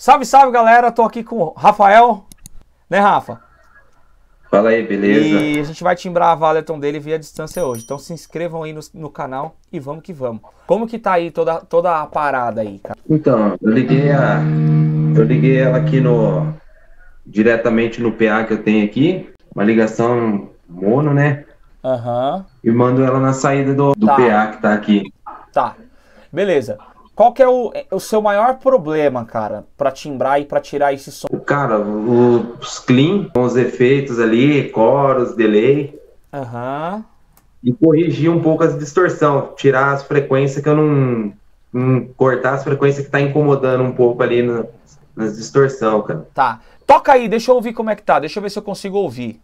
Salve, salve galera, tô aqui com o Rafael, né Rafa? Fala aí, beleza? E a gente vai timbrar a Valeton dele via distância hoje. Então se inscrevam aí no, no, canal e vamos que vamos. Como que tá aí toda, toda a parada aí, cara? Então, eu liguei a. Eu liguei ela aqui no. diretamente no PA que eu tenho aqui. Uma ligação mono, né? Aham. Uhum. E mando ela na saída do, do tá. PA que tá aqui. Tá. Beleza. Qual que é o, o seu maior problema, cara, para timbrar e para tirar esse som? Cara, os clean, com os efeitos ali, coros, delay. Aham. Uhum. E corrigir um pouco as distorção, tirar as frequências que eu não, não cortar as frequências que tá incomodando um pouco ali no, nas distorção, cara. Tá. Toca aí, deixa eu ouvir como é que tá. Deixa eu ver se eu consigo ouvir.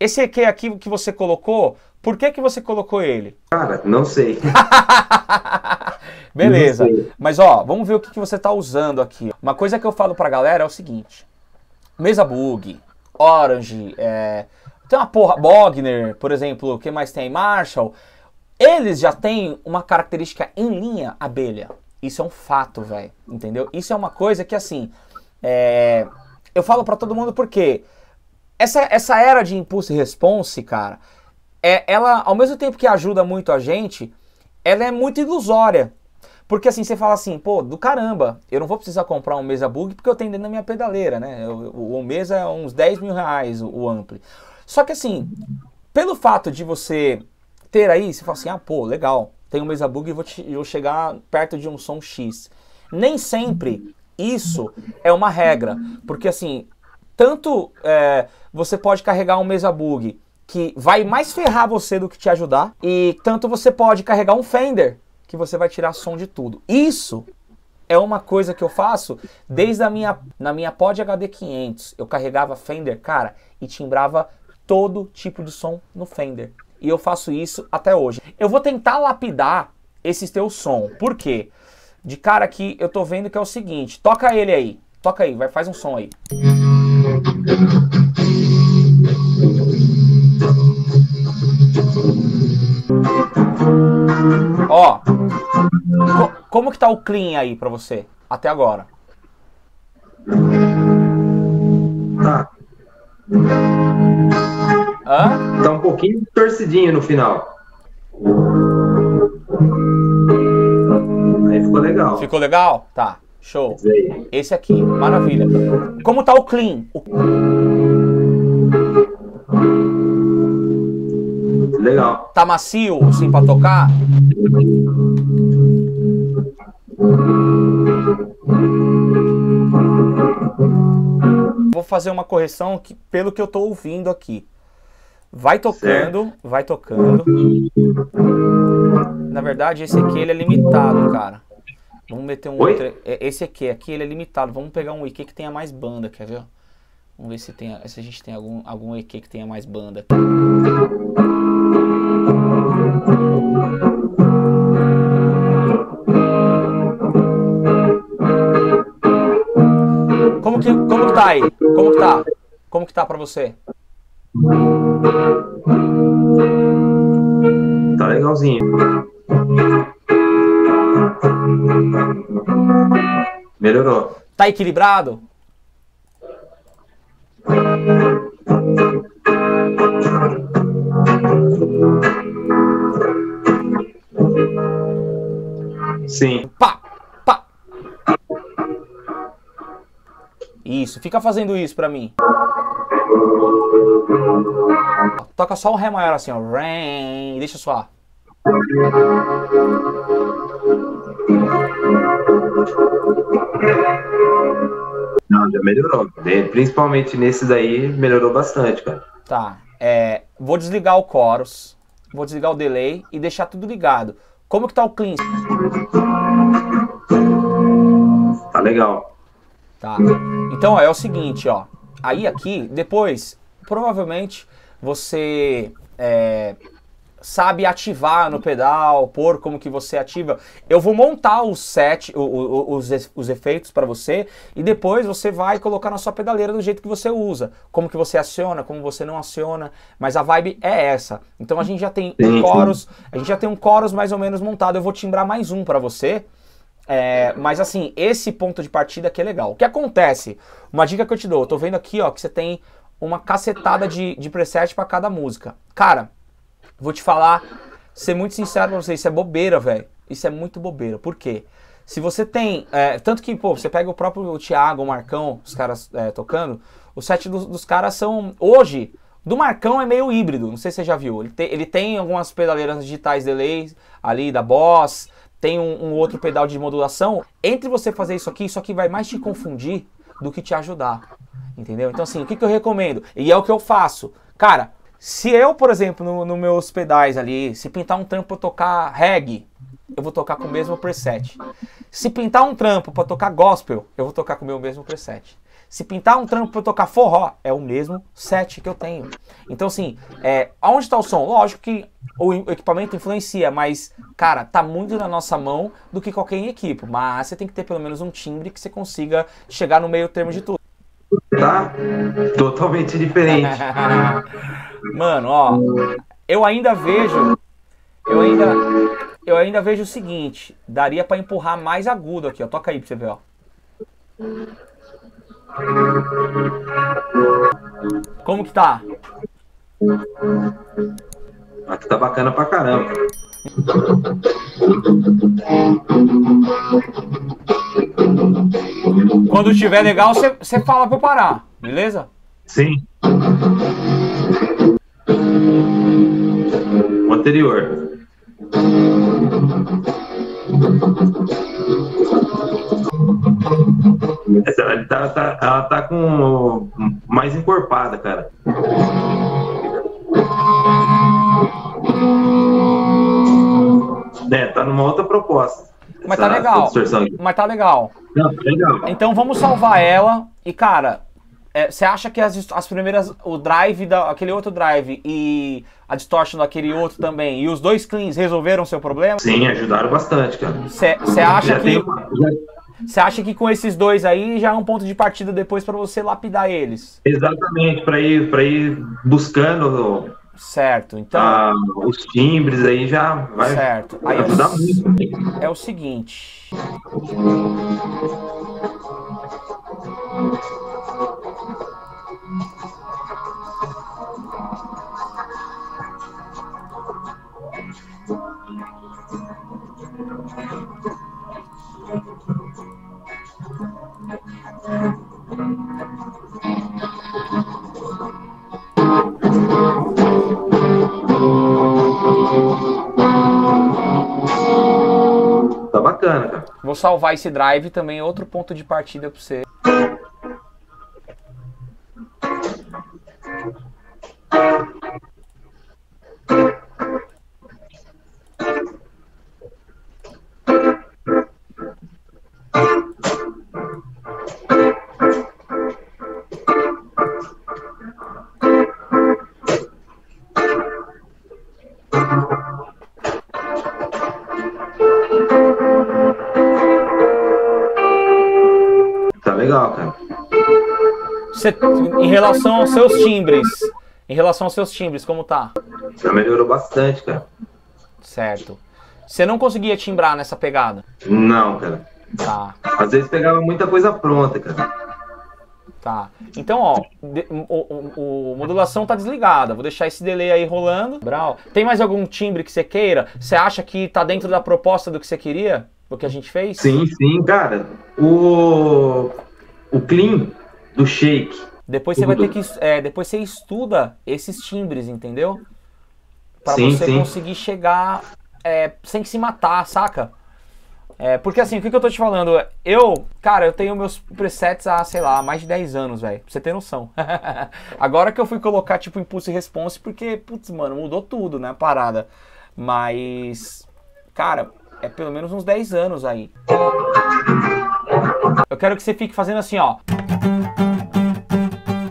Esse aqui, aqui que você colocou, por que, que você colocou ele? Cara, não sei. Beleza. Não sei. Mas ó, vamos ver o que, que você está usando aqui. Uma coisa que eu falo pra galera é o seguinte: Mesa Bug, Orange, é... tem uma porra, Bogner, por exemplo, o que mais tem? Marshall. Eles já têm uma característica em linha abelha. Isso é um fato, velho. Entendeu? Isso é uma coisa que assim. É... Eu falo para todo mundo porque essa, essa era de impulso e response, cara, é, ela, ao mesmo tempo que ajuda muito a gente, ela é muito ilusória. Porque assim, você fala assim, pô, do caramba, eu não vou precisar comprar um mesa bug porque eu tenho dentro da minha pedaleira, né? O, o mesa é uns 10 mil reais, o, o ampli. Só que assim, pelo fato de você ter aí, você fala assim, ah, pô, legal, tem um mesa bug e vou, te, vou chegar perto de um som X. Nem sempre isso é uma regra, porque assim, tanto é, você pode carregar um mesa bug que vai mais ferrar você do que te ajudar, e tanto você pode carregar um Fender que você vai tirar som de tudo. Isso é uma coisa que eu faço desde a minha na minha Pod HD 500. Eu carregava Fender, cara, e timbrava todo tipo de som no Fender. E eu faço isso até hoje. Eu vou tentar lapidar esse teu som. Por quê? De cara aqui eu tô vendo que é o seguinte, toca ele aí. Toca aí, vai faz um som aí. Ó, co como que tá o clean aí pra você, até agora? Tá. Hã? Tá um pouquinho torcidinho no final. Aí ficou legal. Ficou legal? Tá. Show. Esse aqui, maravilha. Como tá o clean? O... Tá macio, assim, pra tocar? Vou fazer uma correção que, pelo que eu tô ouvindo aqui. Vai tocando, certo. vai tocando. Na verdade, esse aqui ele é limitado, cara. Vamos meter um Oi? outro. É, esse aqui, aqui ele é limitado. Vamos pegar um EQ que tenha mais banda, quer ver? Vamos ver se, tem, se a gente tem algum, algum EQ que tenha mais banda. Como que, como que tá aí? Como que tá? Como que tá pra você? Tá legalzinho. Melhorou. Tá equilibrado? Sim. Pá, pá. Isso, fica fazendo isso pra mim. Toca só o Ré maior assim, ó. Deixa soar. Não, já melhorou. Principalmente nesse daí, melhorou bastante, cara. Tá. É, vou desligar o chorus, vou desligar o delay e deixar tudo ligado. Como que tá o clean? Tá legal. Tá. Então, ó, é o seguinte, ó. Aí aqui, depois, provavelmente você é, sabe ativar no pedal, pôr como que você ativa. Eu vou montar o set, o, o, os, os efeitos para você e depois você vai colocar na sua pedaleira do jeito que você usa, como que você aciona, como você não aciona, mas a vibe é essa. Então a gente já tem um chorus, a gente já tem um chorus mais ou menos montado. Eu vou timbrar mais um para você. É, mas assim, esse ponto de partida aqui é legal. O que acontece? Uma dica que eu te dou, eu tô vendo aqui, ó, que você tem uma cacetada de, de preset para cada música. Cara, vou te falar, ser muito sincero pra você, isso é bobeira, velho. Isso é muito bobeira. Por quê? Se você tem. É, tanto que, pô, você pega o próprio Thiago, o Marcão, os caras é, tocando, o set dos, dos caras são. Hoje, do Marcão é meio híbrido, não sei se você já viu. Ele, te, ele tem algumas pedaleiras digitais delay ali da Boss, tem um, um, outro pedal de modulação. Entre você fazer isso aqui, isso aqui vai mais te confundir do que te ajudar. Entendeu? Então, assim, o que, que eu recomendo? E é o que eu faço. Cara, se eu, por exemplo, nos no meus pedais ali, se pintar um trampo pra tocar reggae, eu vou tocar com o mesmo preset. Se pintar um trampo para tocar gospel, eu vou tocar com o meu mesmo preset. Se pintar um trampo para tocar forró, é o mesmo set que eu tenho. Então, assim, é, aonde está o som? Lógico que o equipamento influencia, mas, cara, tá muito na nossa mão do que qualquer equipe. Mas você tem que ter pelo menos um timbre que você consiga chegar no meio termo de tudo. Tá totalmente diferente. Mano, ó, eu ainda vejo, eu ainda, eu ainda vejo o seguinte, daria para empurrar mais agudo aqui, ó. Toca aí pra você ver, ó. Como que tá? Aqui tá bacana pra caramba. Quando estiver legal, você fala pra eu parar, beleza? Sim. O anterior. Ela, tá, tá, ela tá com mais encorpada, cara. É, tá numa outra proposta. Mas tá legal. Mas tá legal. Não, tá legal. Então vamos salvar ela. E, cara, você é, acha que as, as primeiras. O drive, da, aquele outro drive e a distortion daquele outro também, e os dois cleans resolveram o seu problema? Sim, ajudaram bastante, cara. Você acha que. Você acha que com esses dois aí já é um ponto de partida depois para você lapidar eles? Exatamente, para ir, ir buscando Certo, então. Ah, os timbres aí já vai, certo. Aí ajudar é, muito. É o seguinte. Tá bacana, cara. Vou salvar esse drive também, outro ponto de partida para você. Você, em relação aos seus timbres, em relação aos seus timbres, como tá? Já melhorou bastante, cara. Certo. Você não conseguia timbrar nessa pegada? Não, cara. Tá. Às vezes pegava muita coisa pronta, cara. Tá. Então, ó, o, o, o, modulação tá desligada. Vou deixar esse delay aí rolando. Brau. Tem mais algum timbre que você queira? Você acha que tá dentro da proposta do que você queria? Do que a gente fez? Sim, sim, cara. O, o clean do shake. Depois você vai ter que. É, depois você estuda esses timbres, entendeu? Para você sim. conseguir chegar é, sem se matar, saca? É, porque assim, o que, que, eu tô te falando? Eu, cara, eu tenho meus presets há, sei lá, mais de 10 anos, velho. Pra você ter noção. Agora que eu fui colocar, tipo, impulso e response, porque, putz, mano, mudou tudo, né? A parada. Mas, cara, é pelo menos uns 10 anos aí. Eu quero que você fique fazendo assim, ó.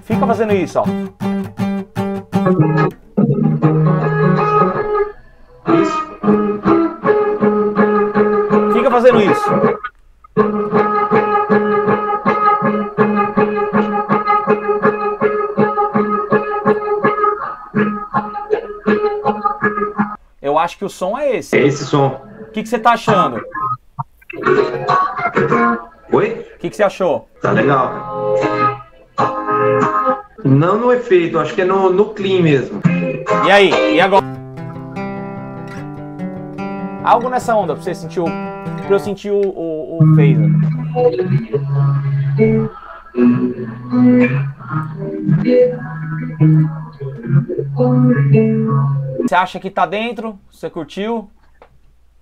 Fica fazendo isso, ó. Isso. Fica fazendo isso. Eu acho que o som é esse. É esse som. O que, que você tá achando? Oi? O que, que você achou? Tá legal. Não no efeito, acho que é no, no clean mesmo. E aí? E agora? Algo nessa onda pra você sentir o. pra eu sentir o, o, o phaser. Você acha que tá dentro? Você curtiu?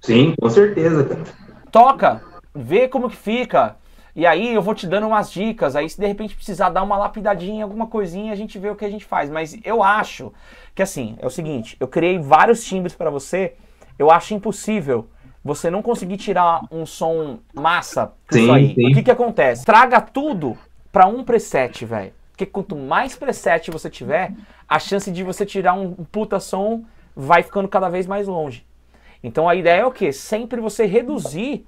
Sim, com certeza, cara. Toca, vê como que fica. E aí eu vou te dando umas dicas. Aí se de repente precisar dar uma lapidadinha, alguma coisinha, a gente vê o que a gente faz. Mas eu acho que assim, é o seguinte, eu criei vários timbres para você. Eu acho impossível você não conseguir tirar um som massa Sim, isso aí. sim. O que que acontece? Traga tudo para um preset, velho. Porque quanto mais preset você tiver, a chance de você tirar um um puta som vai ficando cada vez mais longe. Então a ideia é o quê? Sempre você reduzir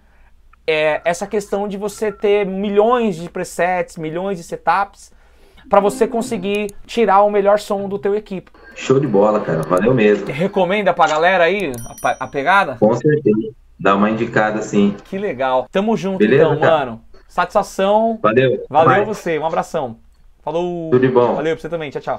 é, essa questão de você ter milhões de presets, milhões de setups, para você conseguir tirar o melhor som do teu equipe. Show de bola, cara. Valeu mesmo. Recomenda pra galera aí a, a pegada? Com certeza. Dá uma indicada sim. Que legal. Tamo junto Beleza, então, cara? mano. Satisfação. Valeu. Valeu Vai. você. Um abração. Falou. Tudo de bom. Valeu pra você também. Tchau, tchau.